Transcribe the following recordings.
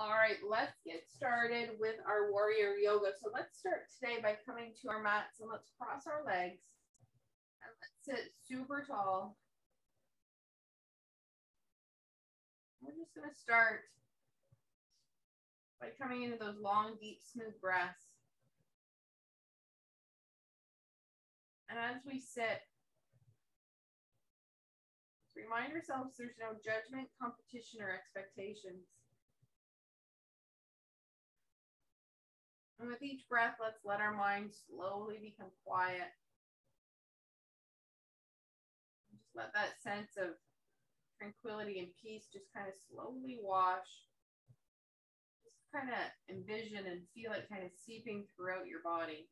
All right, let's get started with our warrior yoga. So let's start today by coming to our mats and let's cross our legs. And let's sit super tall. We're just going to start by coming into those long, deep, smooth breaths. And as we sit, remind ourselves there's no judgment, competition, or expectations. And with each breath, let's let our mind slowly become quiet. Just let that sense of tranquility and peace just kind of slowly wash. Just kind of envision and feel it kind of seeping throughout your body.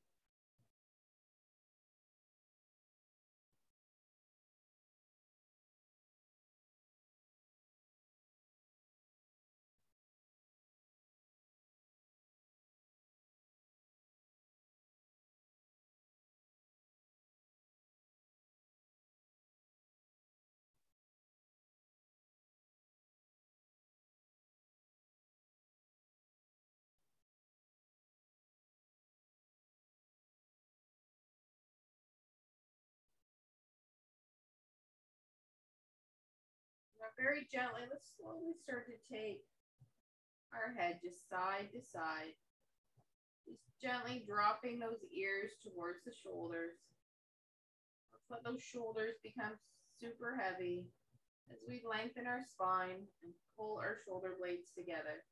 Very gently, let's slowly start to take our head just side to side. Just gently dropping those ears towards the shoulders. Let's let those shoulders become super heavy as we lengthen our spine and pull our shoulder blades together.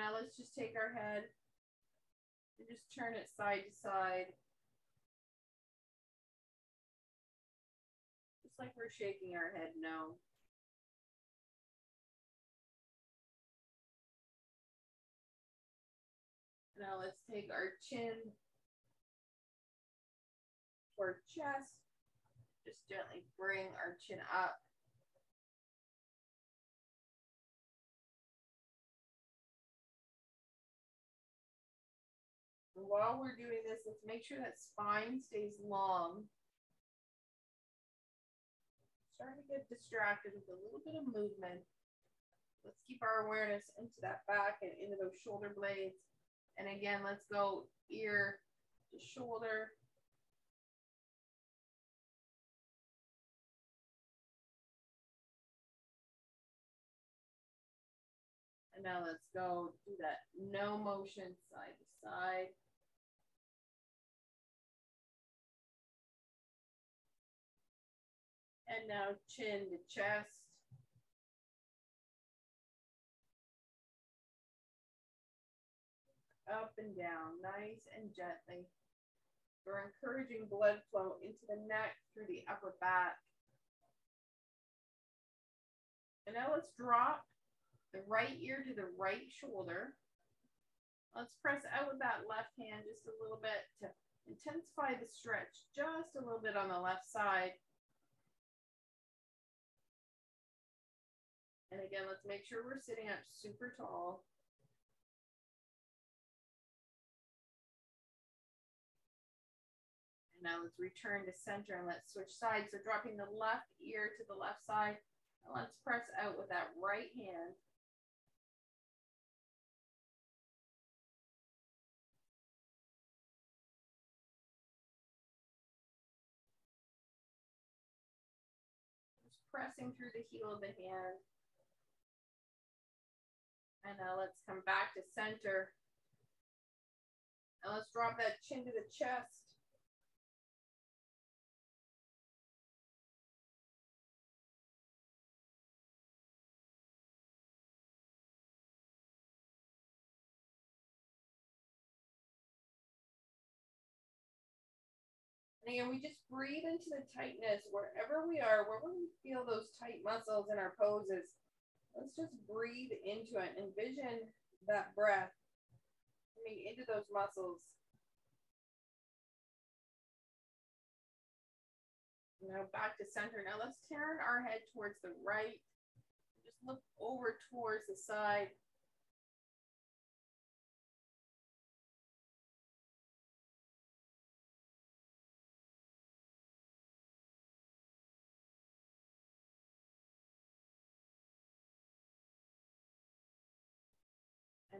Now let's just take our head and just turn it side to side. Just like we're shaking our head no. Now let's take our chin toward chest. Just gently bring our chin up. While we're doing this, let's make sure that spine stays long. Starting to get distracted with a little bit of movement. Let's keep our awareness into that back and into those shoulder blades. And again, let's go ear to shoulder. And now let's go do that no motion side to side. And now chin to chest. Up and down, nice and gently. We're encouraging blood flow into the neck through the upper back. And now let's drop the right ear to the right shoulder. Let's press out with that left hand just a little bit to intensify the stretch just a little bit on the left side. Again, let's make sure we're sitting up super tall. And now let's return to center and let's switch sides. So dropping the left ear to the left side. And let's press out with that right hand. Just pressing through the heel of the hand. And now let's come back to center. And let's drop that chin to the chest. And again, we just breathe into the tightness wherever we are, wherever we feel those tight muscles in our poses. Let's just breathe into it. Envision that breath coming into those muscles. Now back to center. Now let's turn our head towards the right. Just look over towards the side.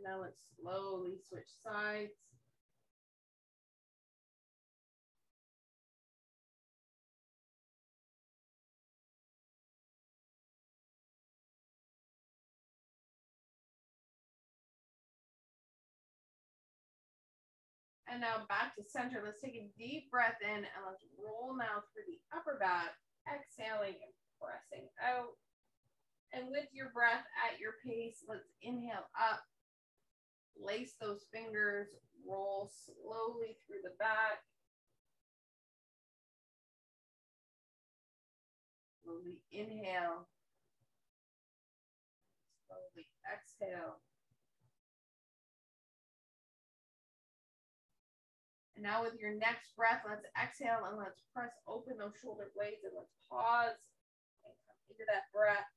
And now let's slowly switch sides. And now back to center. Let's take a deep breath in and let's roll now through the upper back, exhaling and pressing out. And with your breath at your pace, let's inhale up, lace those fingers, roll slowly through the back. Slowly inhale, slowly exhale. And now with your next breath, let's exhale and let's press open those shoulder blades and let's pause and come into that breath.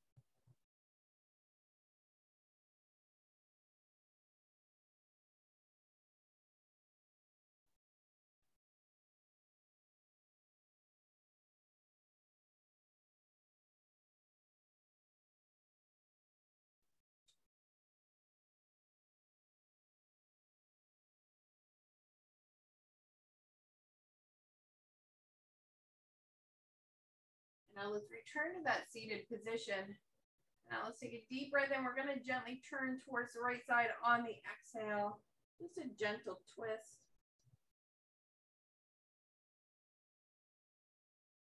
Now let's return to that seated position. Now let's take a deep breath and We're going to gently turn towards the right side on the exhale. Just a gentle twist.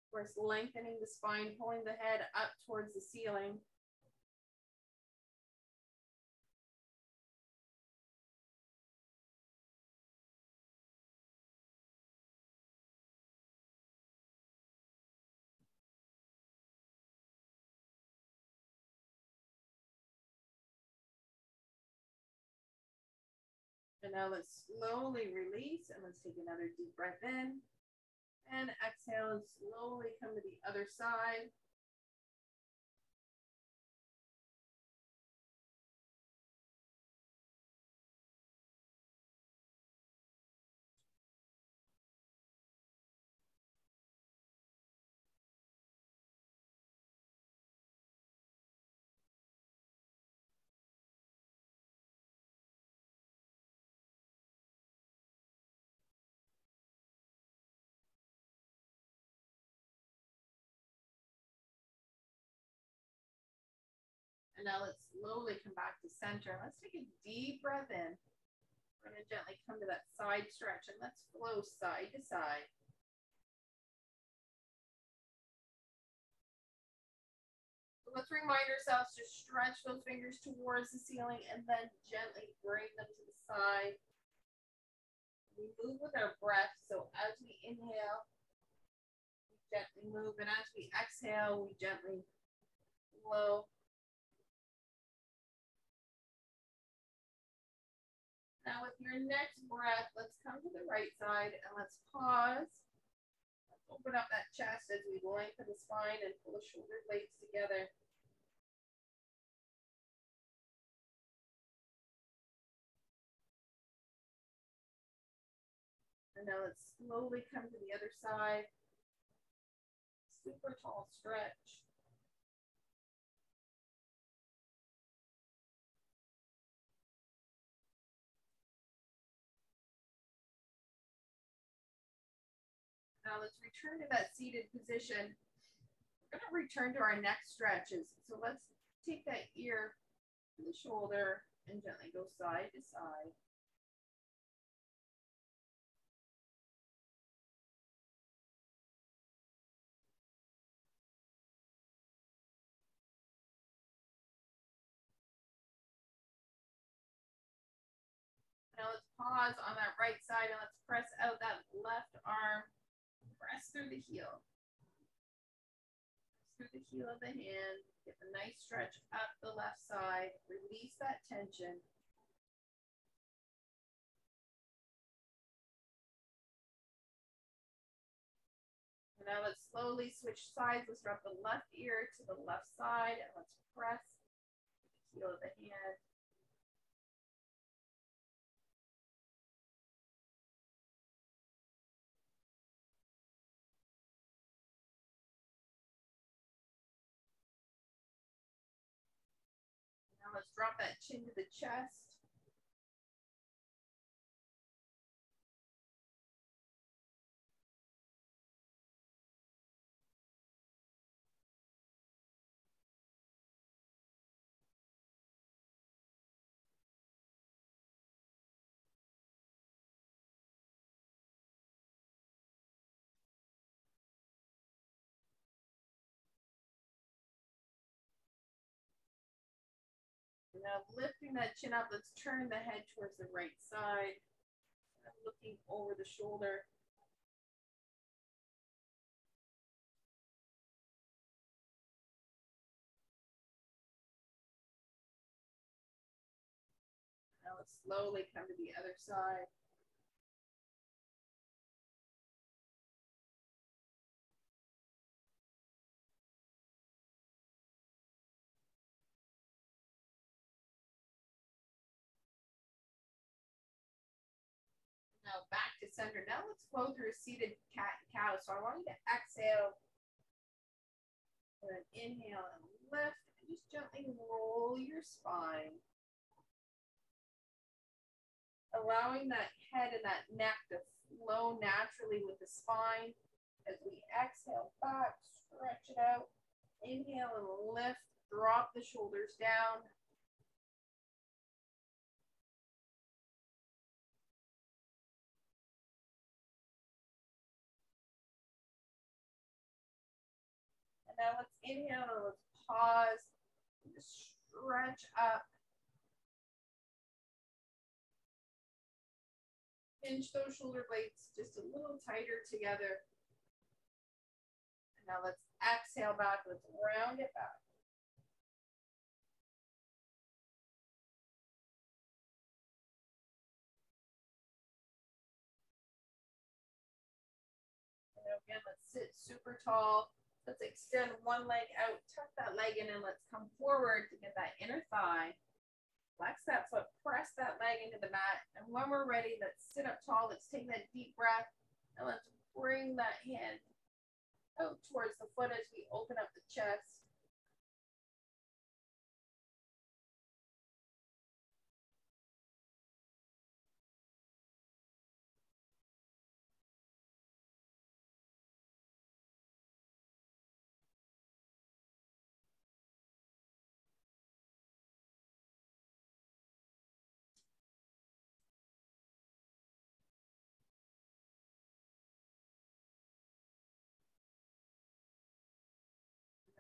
Of course, lengthening the spine, pulling the head up towards the ceiling. Now let's slowly release and let's take another deep breath in and exhale and slowly come to the other side. And now let's slowly come back to center. Let's take a deep breath in. We're going to gently come to that side stretch and let's flow side to side. let's remind ourselves to stretch those fingers towards the ceiling and then gently bring them to the side. We move with our breath. So as we inhale, we gently move. And as we exhale, we gently flow. Now with your next breath, let's come to the right side and let's pause. Let's open up that chest as we lengthen the spine and pull the shoulder blades together. And now let's slowly come to the other side. Super tall stretch. Now let's return to that seated position. We're to return to our neck stretches. So let's take that ear to the shoulder and gently go side to side. Now let's pause on that right side and let's press out that left arm press through the heel. Press through the heel of the hand. Get a nice stretch up the left side. Release that tension. And now let's slowly switch sides. Let's drop the left ear to the left side and let's press the heel of the hand. Drop that chin to the chest. Now lifting that chin up, let's turn the head towards the right side. Looking over the shoulder. Now let's slowly come to the other side. Center. Now let's flow through a seated cat and cow. So I want you to exhale and inhale and lift and just gently roll your spine. Allowing that head and that neck to flow naturally with the spine as we exhale back, stretch it out. Inhale and lift, drop the shoulders down. Now let's inhale and let's pause. Stretch up. Pinch those shoulder blades just a little tighter together. And now let's exhale back. Let's round it back. And again, let's sit super tall. Let's extend one leg out, tuck that leg in, and let's come forward to get that inner thigh. Flex that foot, press that leg into the mat. And when we're ready, let's sit up tall. Let's take that deep breath and let's bring that hand out towards the foot as we open up the chest.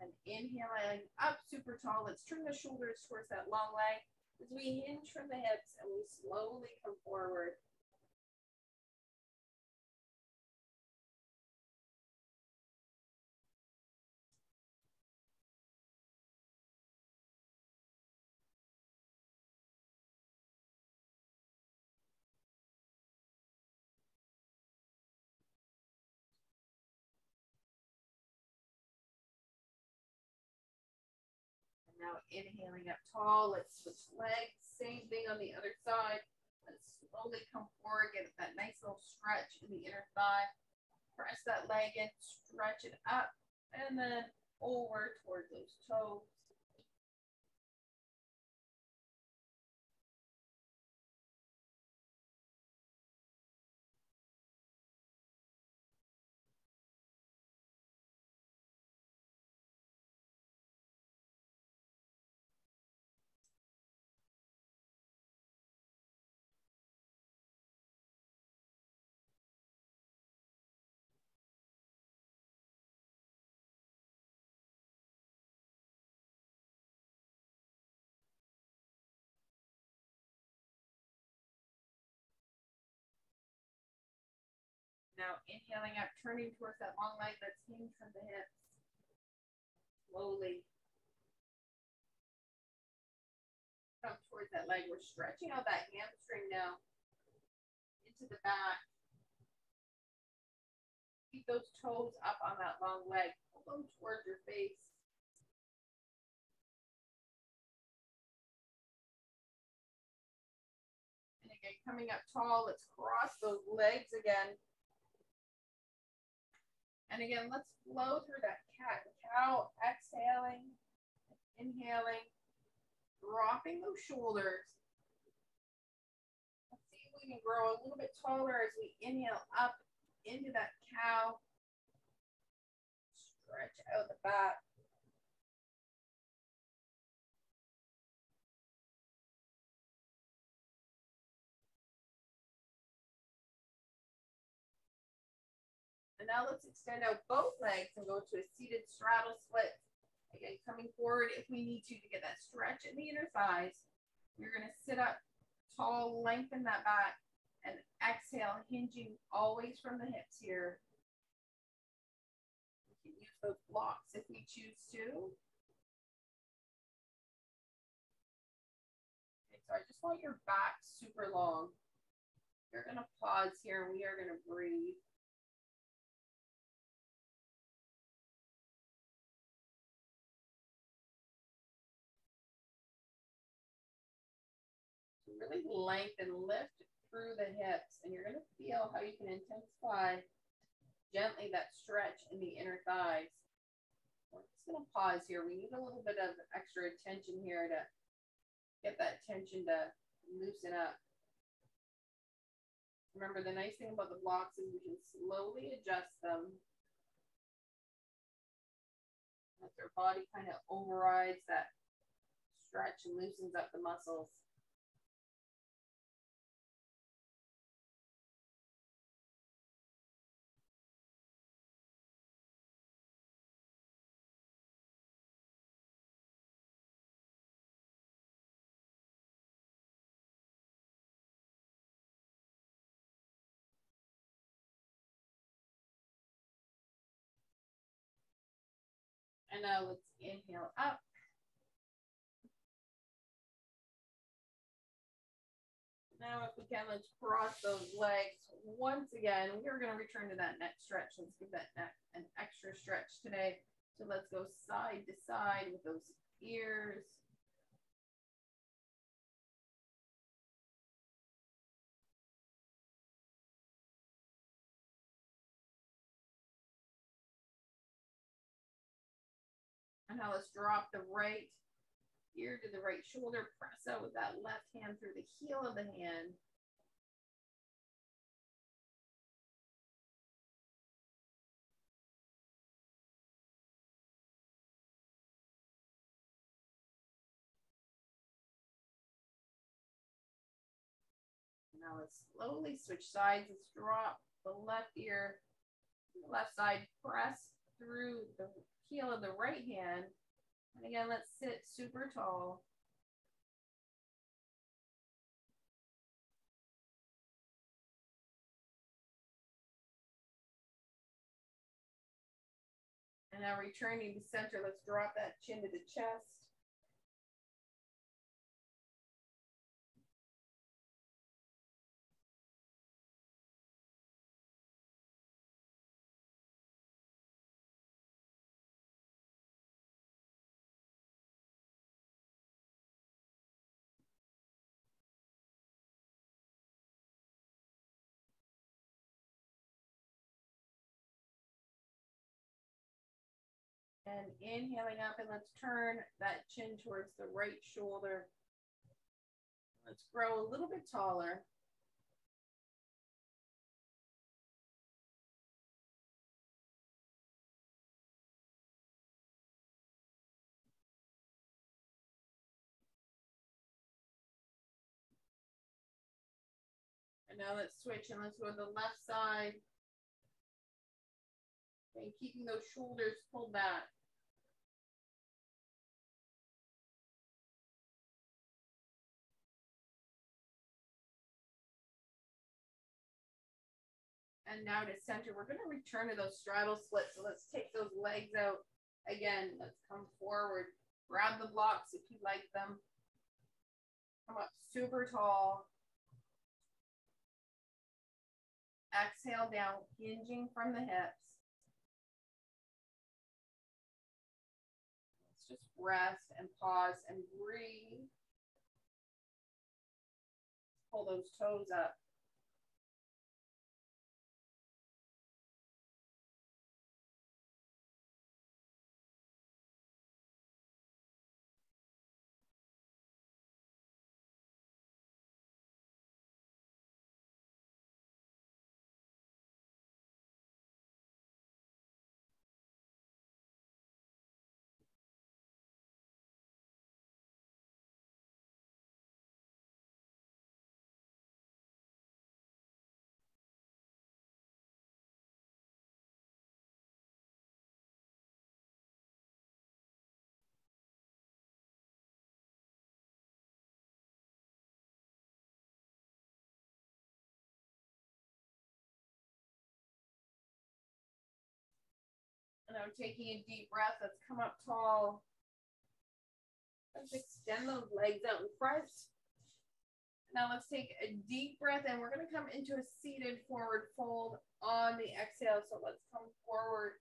And inhaling up super tall. Let's turn the shoulders towards that long leg as we hinge from the hips and we slowly come forward. Now inhaling up tall, let's switch legs. Same thing on the other side. Let's slowly come forward, get that nice little stretch in the inner thigh. Press that leg in, stretch it up, and then over towards those toes. Now inhaling up, turning towards that long leg that's hinged from the hips. Slowly come towards that leg. We're stretching out that hamstring now into the back. Keep those toes up on that long leg. Pull them towards your face. And again, coming up tall, let's cross those legs again. And again, let's flow through that cat cow, exhaling, inhaling, dropping those shoulders. Let's see if we can grow a little bit taller as we inhale up into that cow. Stretch out the back. And now let's extend out both legs and go to a seated straddle split. Again, coming forward if we need to to get that stretch in the inner thighs. You're going to sit up tall, lengthen that back, and exhale, hinging always from the hips here. We can use those blocks if we choose to. Okay, so I just want your back super long. You're going to pause here. And we are going to breathe. Really lengthen, lift through the hips, and you're going to feel how you can intensify gently that stretch in the inner thighs. We're just going to pause here. We need a little bit of extra attention here to get that tension to loosen up. Remember, the nice thing about the blocks is we can slowly adjust them as their body kind of overrides that stretch and loosens up the muscles. Now let's inhale up. Oh. Now if we can, let's cross those legs once again. We're going to return to that neck stretch. Let's give that neck an extra stretch today. So let's go side to side with those ears. Now let's drop the right ear to the right shoulder. Press out with that left hand through the heel of the hand. Now let's slowly switch sides. Let's drop the left ear, left side, press through the heel of the right hand. And again, let's sit super tall. And now returning to center, let's drop that chin to the chest. And inhaling up and let's turn that chin towards the right shoulder. Let's grow a little bit taller. And now let's switch and let's go to the left side. And keeping those shoulders pulled back. And now to center, we're going to return to those straddle splits. So let's take those legs out. Again, let's come forward. Grab the blocks if you like them. Come up super tall. Exhale down, hinging from the hips. Let's just rest and pause and breathe. Pull those toes up. Now taking a deep breath. Let's come up tall. Let's extend those legs out in front. Now let's take a deep breath and we're going to come into a seated forward fold on the exhale. So let's come forward.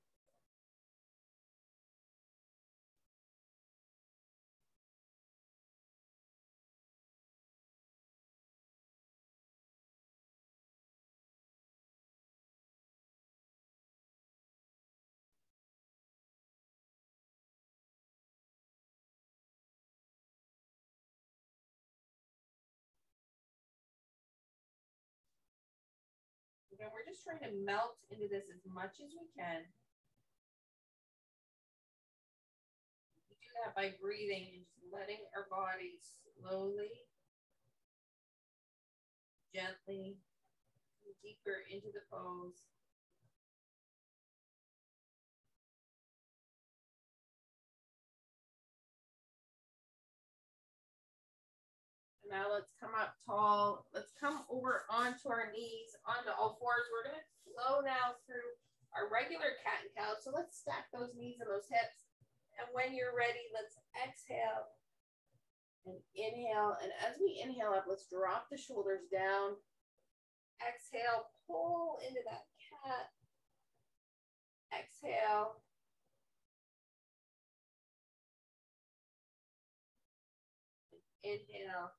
We're just trying to melt into this as much as we can. We do that by breathing and just letting our body slowly, gently, deeper into the pose. Now let's come up tall. Let's come over onto our knees, onto all fours. We're going to flow now through our regular cat and cow. So let's stack those knees and those hips. And when you're ready, let's exhale and inhale. And as we inhale up, let's drop the shoulders down. Exhale, pull into that cat. Exhale. Inhale.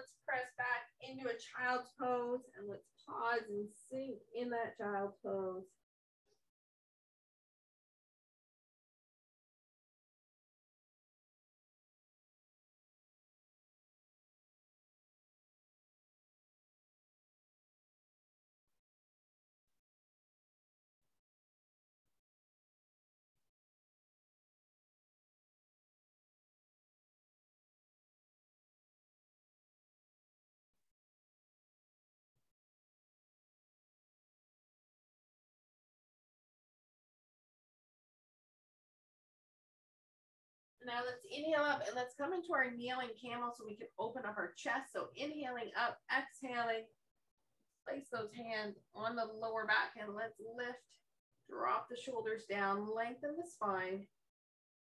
Let's press back into a child's pose and let's pause and sink in that child's pose. Now let's inhale up and let's come into our kneeling camel so we can open up our chest. So inhaling up, exhaling, place those hands on the lower back and let's lift, drop the shoulders down, lengthen the spine.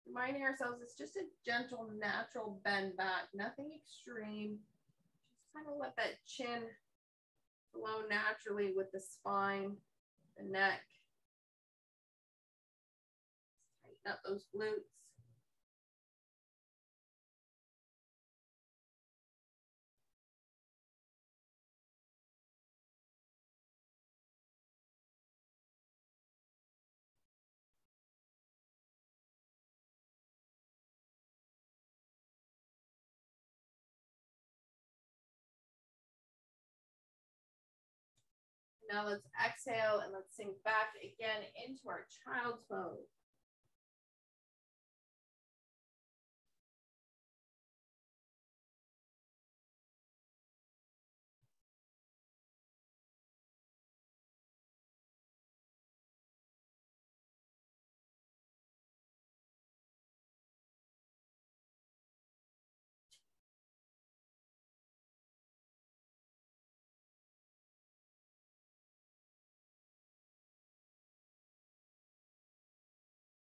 Reminding ourselves it's just a gentle, natural bend back, nothing extreme. Just kind of let that chin flow naturally with the spine, the neck. Tighten up those glutes. Now let's exhale and let's sink back again into our child's pose.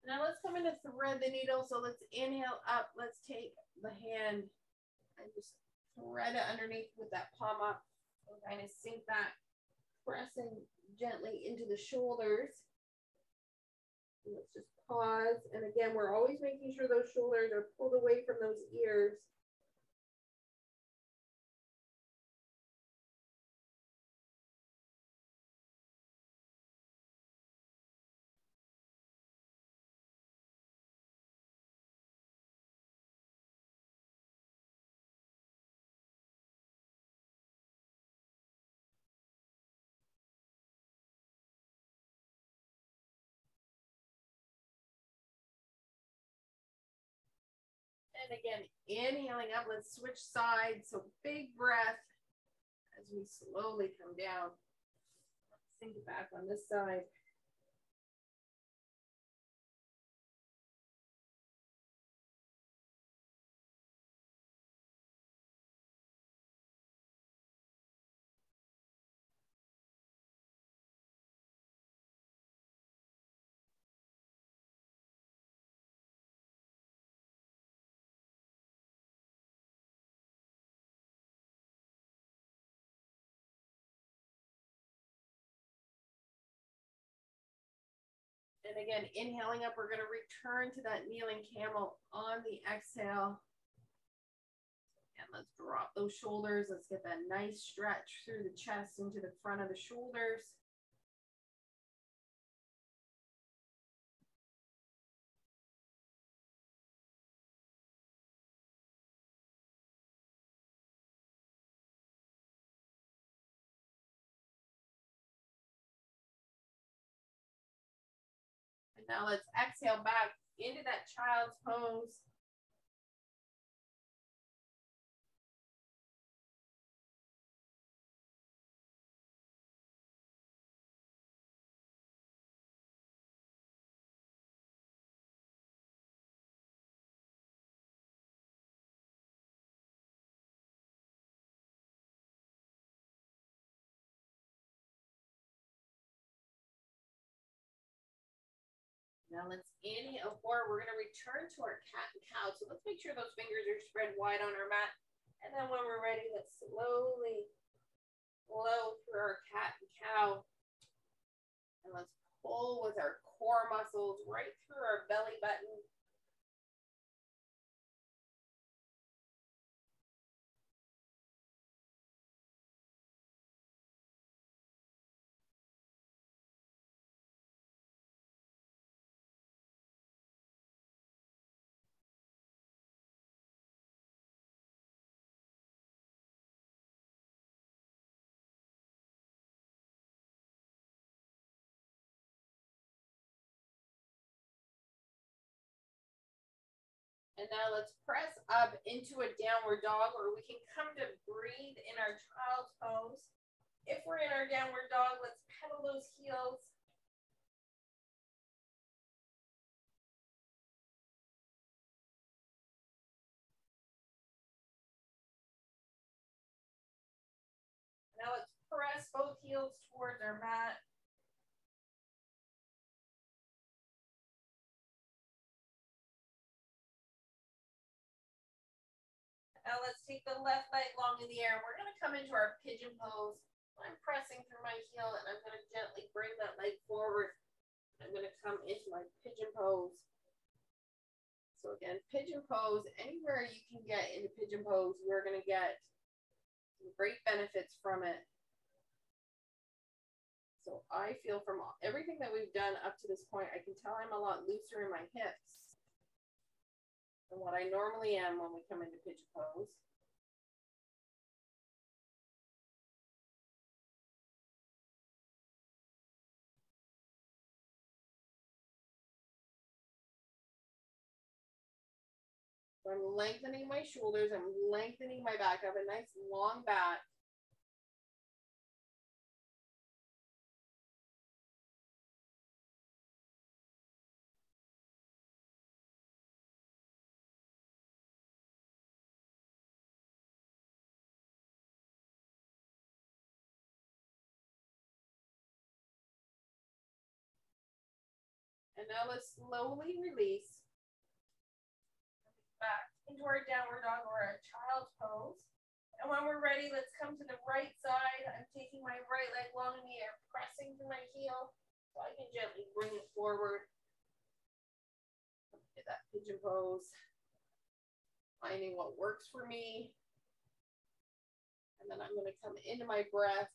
Now let's come in to thread the needle. So let's inhale up. Let's take the hand and just thread it underneath with that palm up. Kind of sink back, pressing gently into the shoulders. And let's just pause. And again, we're always making sure those shoulders are pulled away from those ears. And again, inhaling up, let's switch sides. So big breath as we slowly come down. Sink it back on this side. And again, inhaling up, we're going to return to that kneeling camel on the exhale. And let's drop those shoulders. Let's get that nice stretch through the chest into the front of the shoulders. Now let's exhale back into that child's pose. Now let's inhale forward. We're going to return to our cat and cow. So let's make sure those fingers are spread wide on our mat. And then when we're ready, let's slowly flow through our cat and cow. And let's pull with our core muscles right through our belly button. And now let's press up into a downward dog, or we can come to breathe in our child's pose. If we're in our downward dog, let's pedal those heels. Now let's press both heels towards our mat. Now let's take the left leg long in the air. We're gonna come into our pigeon pose. I'm pressing through my heel and I'm gonna gently bring that leg forward. I'm gonna come into my pigeon pose. So again, pigeon pose, anywhere you can get into pigeon pose, you're gonna get some great benefits from it. So I feel from everything that we've done up to this point, I can tell I'm a lot looser in my hips than what I normally am when we come into pigeon pose. So I'm lengthening my shoulders, I'm lengthening my back. I have a nice long back. Now let's slowly release back into our downward dog or a child's pose. And when we're ready, let's come to the right side. I'm taking my right leg long in the air, pressing to my heel so I can gently bring it forward. Get that pigeon pose. Finding what works for me. And then I'm going to come into my breath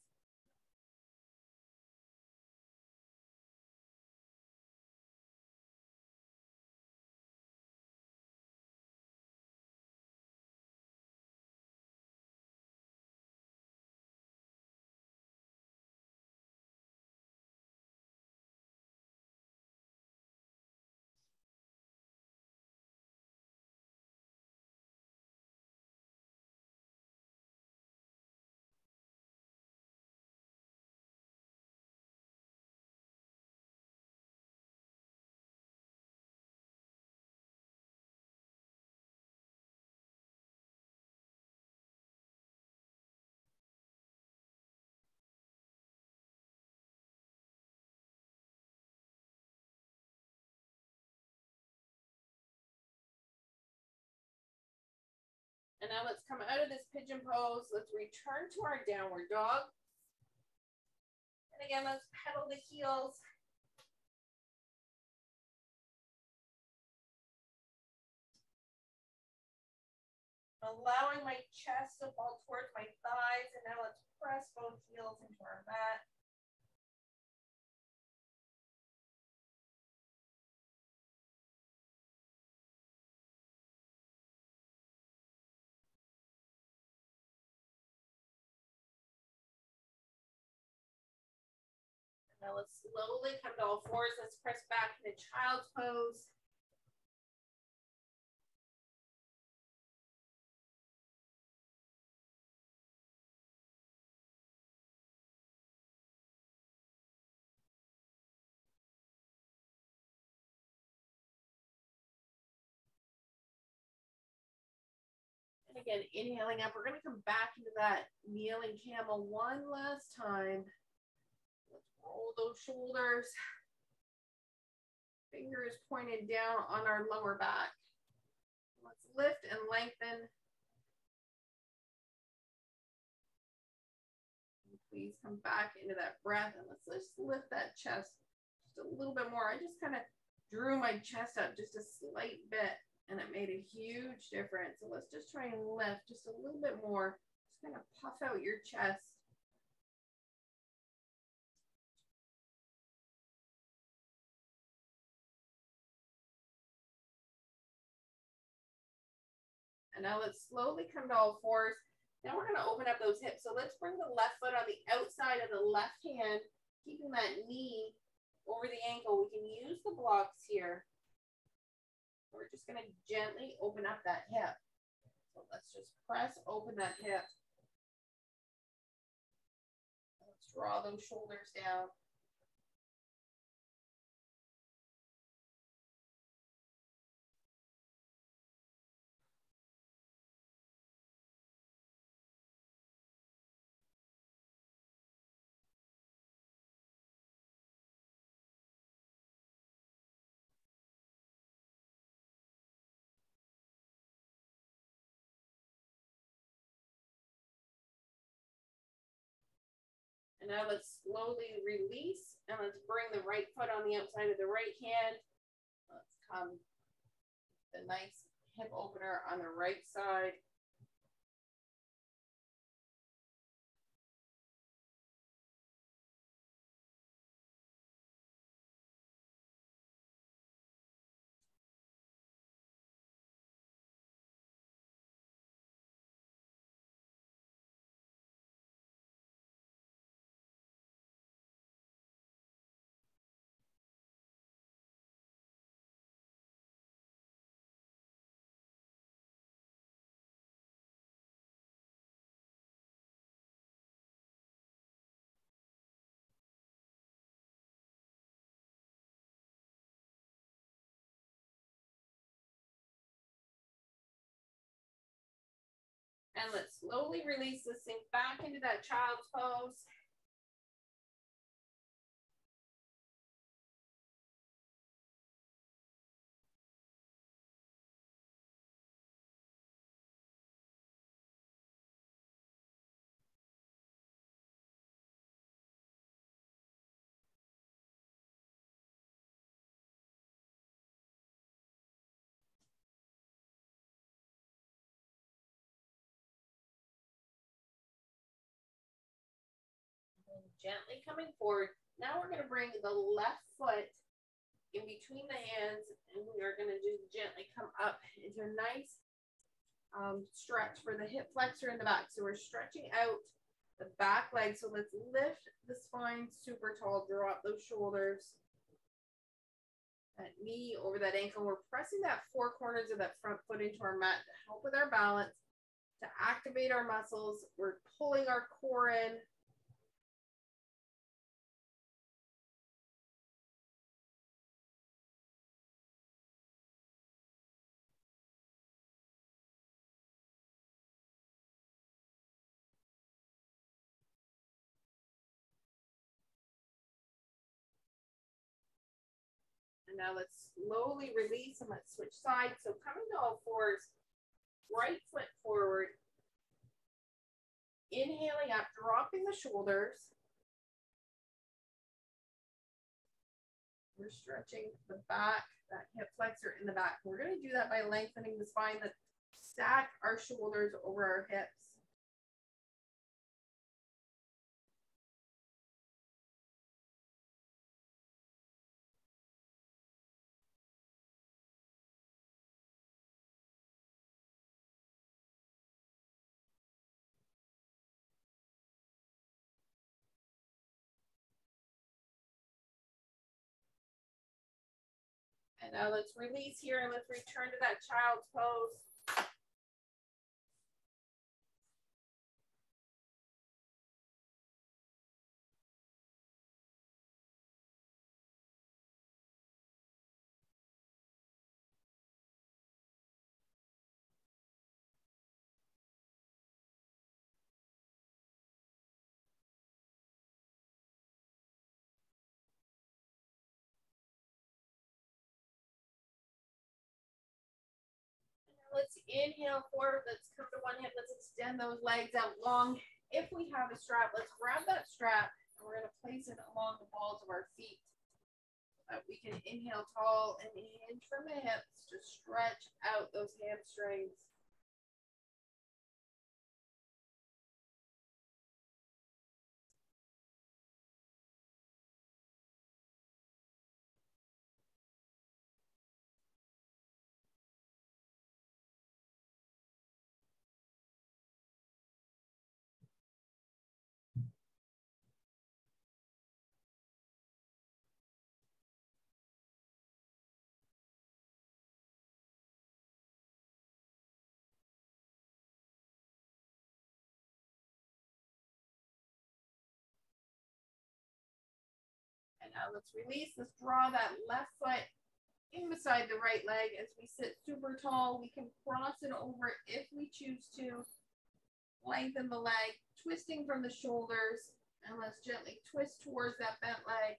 And now let's come out of this pigeon pose. Let's return to our downward dog. And again, let's pedal the heels. Allowing my chest to fall towards my thighs. And now let's press both heels into our mat. Now let's slowly come to all fours. Let's press back into child's pose. And again, inhaling up. We're going to come back into that kneeling camel one last time. Roll those shoulders. Fingers pointed down on our lower back. Let's lift and lengthen. Please come back into that breath and let's just lift that chest just a little bit more. I just kind of drew my chest up just a slight bit and it made a huge difference. So let's just try and lift just a little bit more. Just kind of puff out your chest. And now let's slowly come to all fours. Now we're gonna open up those hips. So let's bring the left foot on the outside of the left hand, keeping that knee over the ankle. We can use the blocks here. We're just gonna gently open up that hip. So let's just press open that hip. Let's draw those shoulders down. Now let's slowly release and let's bring the right foot on the outside of the right hand. Let's come the nice hip opener on the right side. And let's slowly release the sink back into that child's pose. Gently coming forward. Now we're going to bring the left foot in between the hands and we are going to just gently come up into a nice um, stretch for the hip flexor in the back. So we're stretching out the back leg. So let's lift the spine super tall, draw up those shoulders. That knee over that ankle. We're pressing that four corners of that front foot into our mat to help with our balance, to activate our muscles. We're pulling our core in, now let's slowly release and let's switch sides. So coming to all fours, right foot forward. Inhaling up, dropping the shoulders. We're stretching the back, that hip flexor in the back. We're going to do that by lengthening the spine, that stack our shoulders over our hips. And now let's release here and let's return to that child's pose. Inhale forward. Let's come to one hip. Let's extend those legs out long. If we have a strap, let's grab that strap and we're going to place it along the balls of our feet. That we can inhale tall and hinge from the hips to stretch out those hamstrings. Let's release. Let's draw that left foot in beside the right leg as we sit super tall. We can cross it over if we choose to. Lengthen the leg, twisting from the shoulders, and let's gently twist towards that bent leg.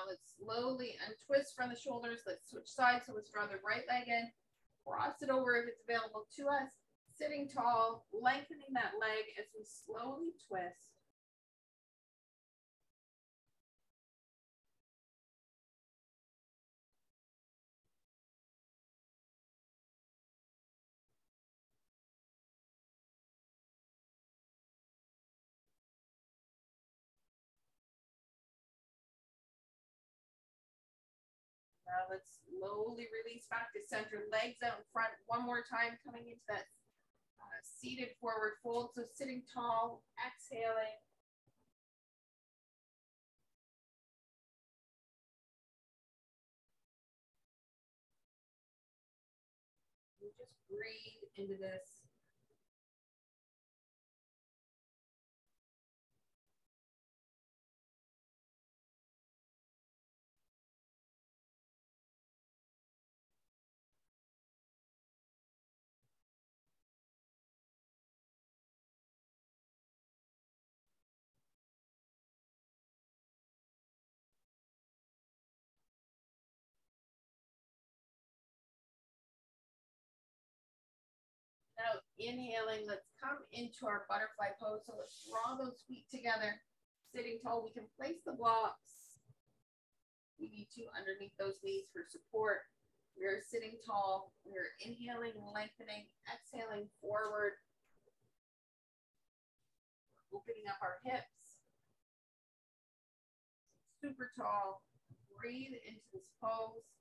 Now let's slowly untwist from the shoulders. Let's switch sides. So let's draw the right leg in, cross it over if it's available to us, sitting tall, lengthening that leg as we slowly twist. Let's slowly release back to center, legs out in front. One more time, coming into that uh, seated forward fold. So sitting tall, exhaling. You just breathe into this. Inhaling, let's come into our butterfly pose. So let's draw those feet together. Sitting tall, we can place the blocks. We need to underneath those knees for support. We are sitting tall. We are inhaling, lengthening, exhaling forward. Opening up our hips. Super tall. Breathe into this pose.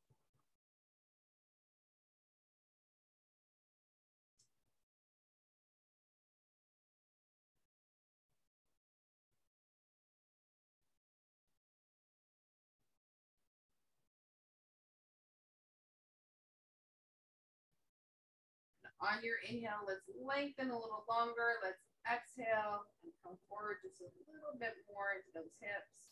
On your inhale, let's lengthen a little longer. Let's exhale and come forward just a little bit more into those hips.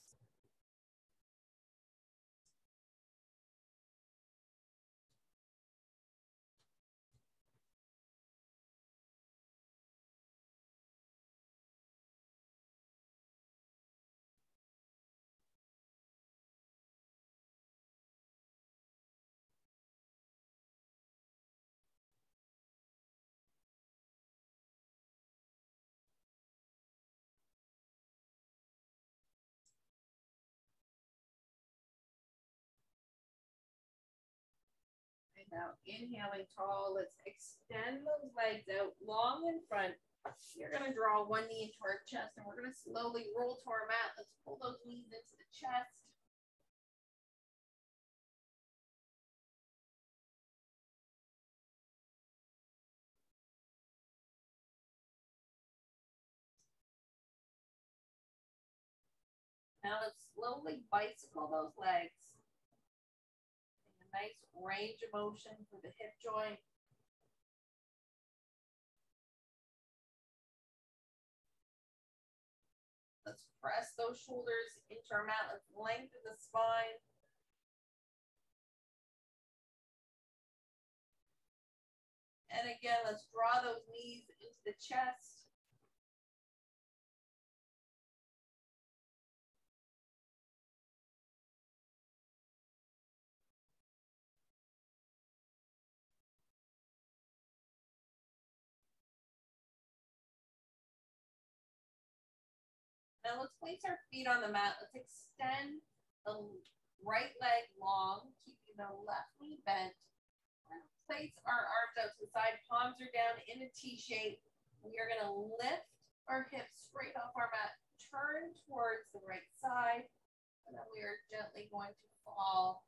Now inhaling tall, let's extend those legs out long in front. You're gonna draw one knee into our chest and we're gonna slowly roll to our mat. Let's pull those knees into the chest. Now let's slowly bicycle those legs nice range of motion for the hip joint. Let's press those shoulders into our mat. Let's lengthen the spine. And again, let's draw those knees into the chest. Now let's place our feet on the mat. Let's extend the right leg long, keeping the left knee bent. Place our arms out to the side, palms are down in a T shape. We are going to lift our hips straight off our mat, turn towards the right side, and then we are gently going to fall.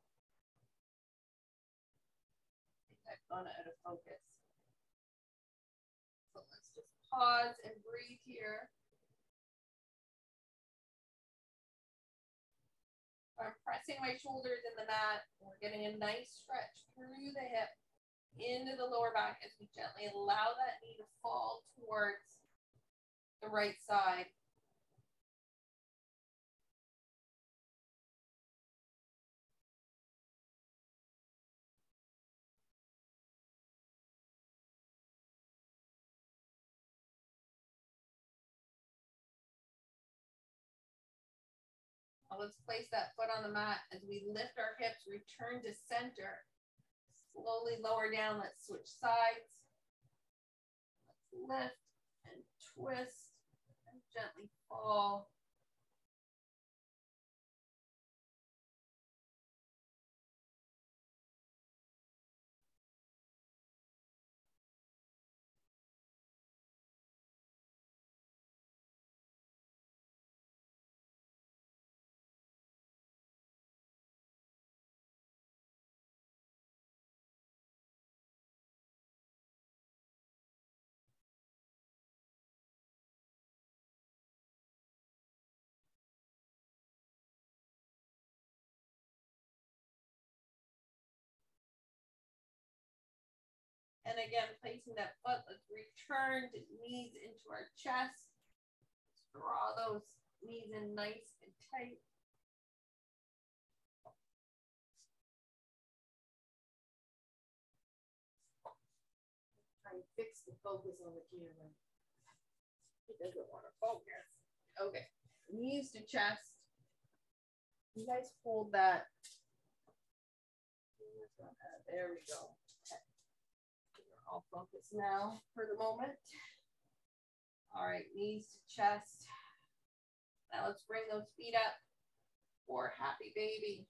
Gone out of focus. So let's just pause and breathe here. I'm pressing my shoulders in the mat. We're getting a nice stretch through the hip into the lower back as we gently allow that knee to fall towards the right side. Uh, let's place that foot on the mat as we lift our hips, return to center. Slowly lower down, let's switch sides. Let's lift and twist and gently fall. Again, placing that foot, let's return knees into our chest. Let's draw those knees in nice and tight. Try and fix the focus on the camera. It doesn't want to focus. Okay, knees to chest. You guys hold that. There we go. I'll focus now for the moment. All right, knees to chest. Now let's bring those feet up for happy baby.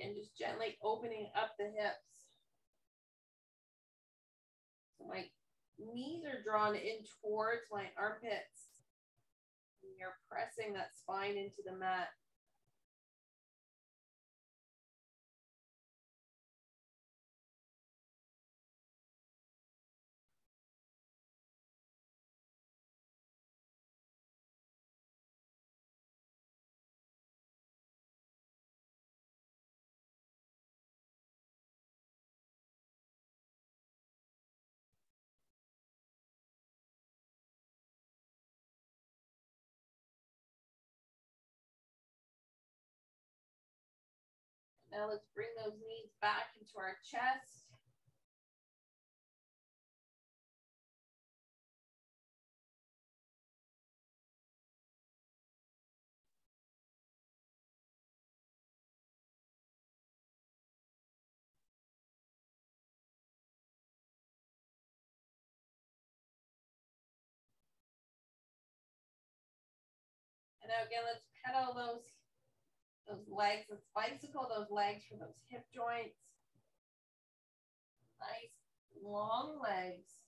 And just gently opening up the hips. So my knees are drawn in towards my armpits. And you're pressing that spine into the mat. Now let's bring those knees back into our chest. And now again, let's pedal those those legs. Let's bicycle those legs for those hip joints. Nice long legs.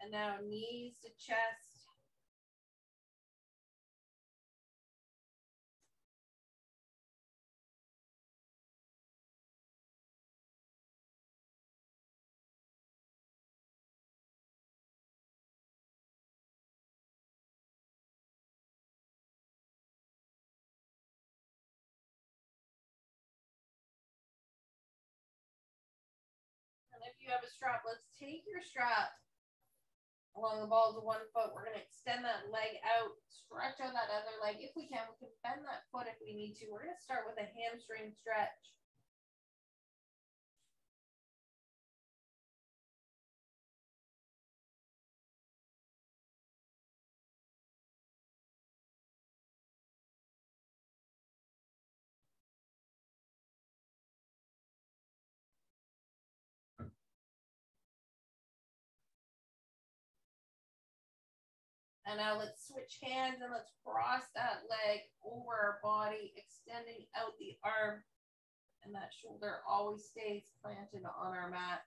And now knees to chest. You have a strap, let's take your strap along the balls of one foot. We're going to extend that leg out, stretch on that other leg. If we can, we can bend that foot if we need to. We're going to start with a hamstring stretch. And now let's switch hands and let's cross that leg over our body, extending out the arm. And that shoulder always stays planted on our mat.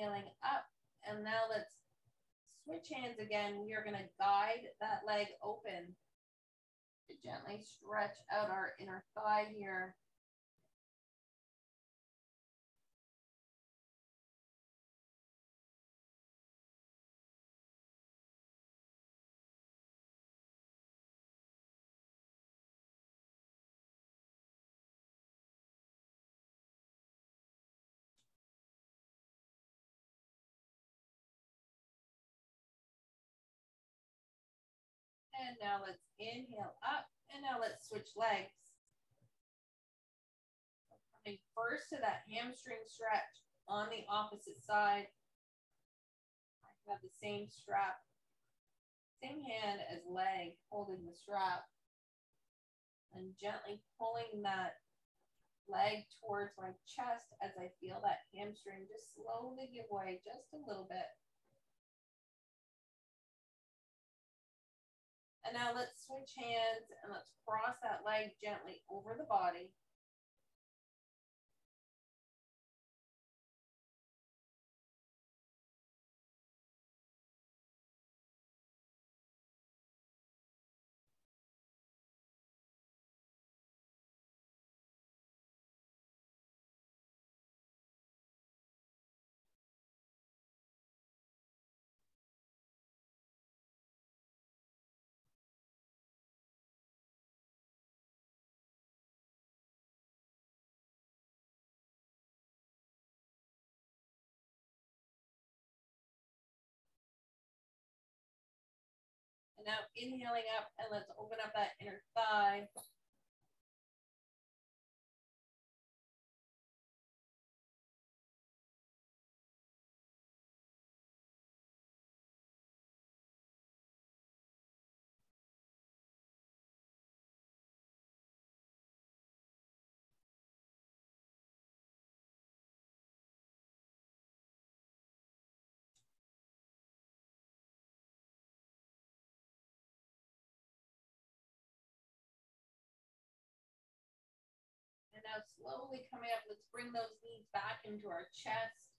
Inhaling up and now let's switch hands again. We are going to guide that leg open to gently stretch out our inner thigh here. And now let's inhale up and now let's switch legs. Coming first to that hamstring stretch on the opposite side. I have the same strap, same hand as leg holding the strap and gently pulling that leg towards my chest as I feel that hamstring just slowly give way just a little bit. And now let's switch hands and let's cross that leg gently over the body. Now inhaling up and let's open up that inner thigh. Now slowly coming up. Let's bring those knees back into our chest.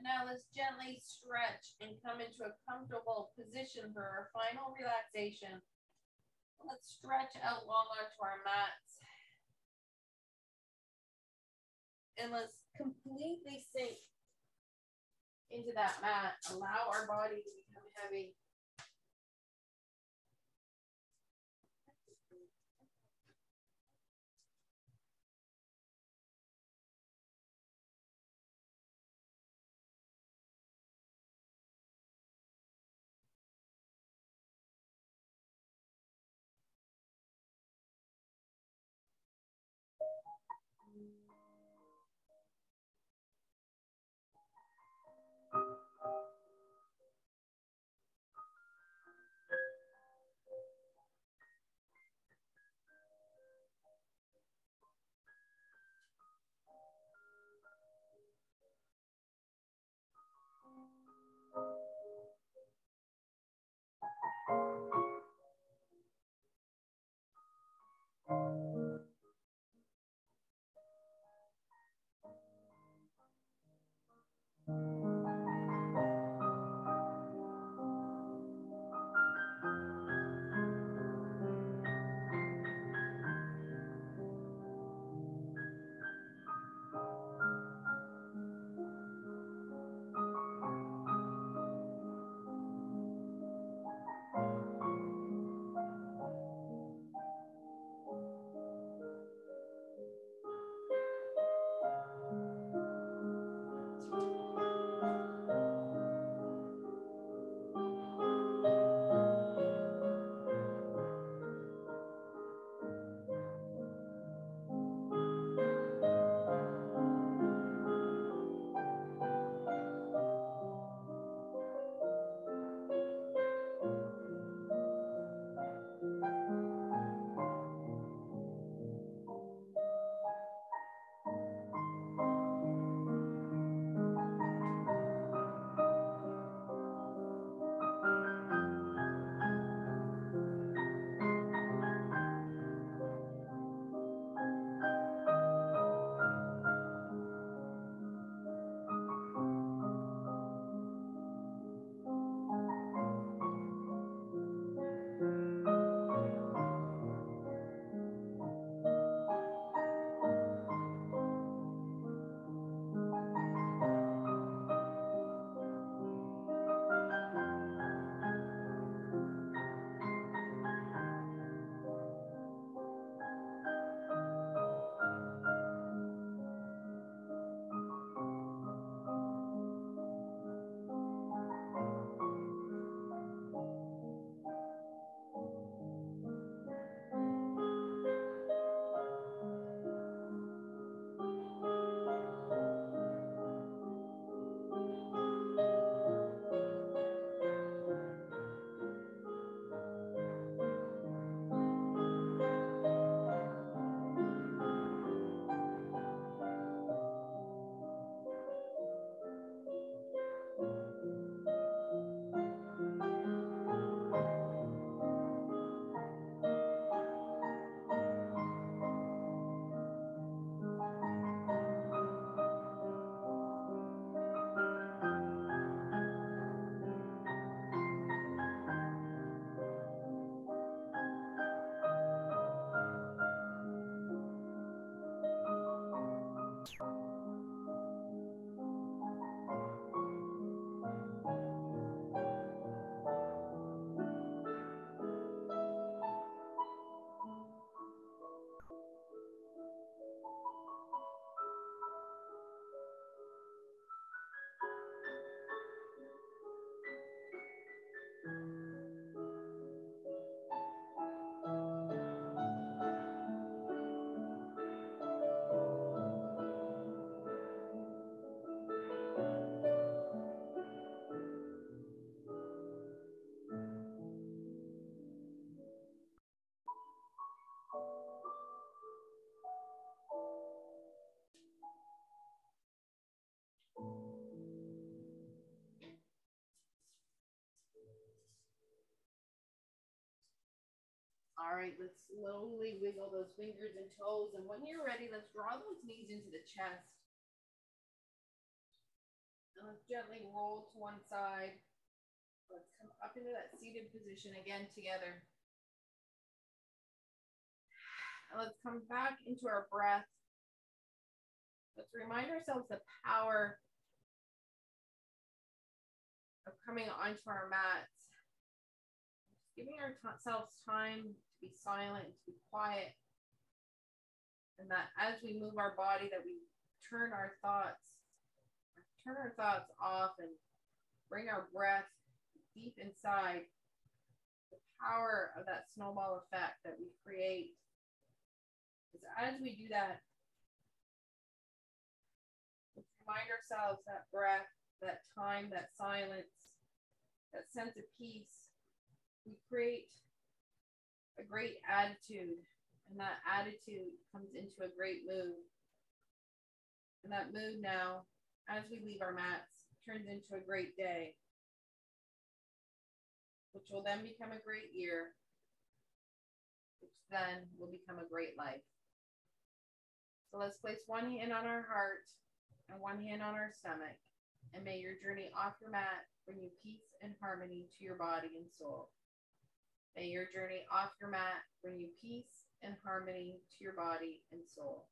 And now let's gently stretch and come into a comfortable position for our final relaxation. Let's stretch out long onto our mats. And let's completely sink into that mat. Allow our body to become heavy. All right, let's slowly wiggle those fingers and toes. And when you're ready, let's draw those knees into the chest. And let's gently roll to one side. Let's come up into that seated position again together. And let's come back into our breath. Let's remind ourselves the power of coming onto our mats giving ourselves time be silent, to be quiet, and that as we move our body, that we turn our thoughts, turn our thoughts off, and bring our breath deep inside. The power of that snowball effect that we create is as we do that, remind ourselves that breath, that time, that silence, that sense of peace we create a great attitude, and that attitude comes into a great mood. And that mood now, as we leave our mats, turns into a great day, which will then become a great year, which then will become a great life. So let's place one hand on our heart and one hand on our stomach, and may your journey off your mat bring you peace and harmony to your body and soul. May your journey off your mat bring you peace and harmony to your body and soul.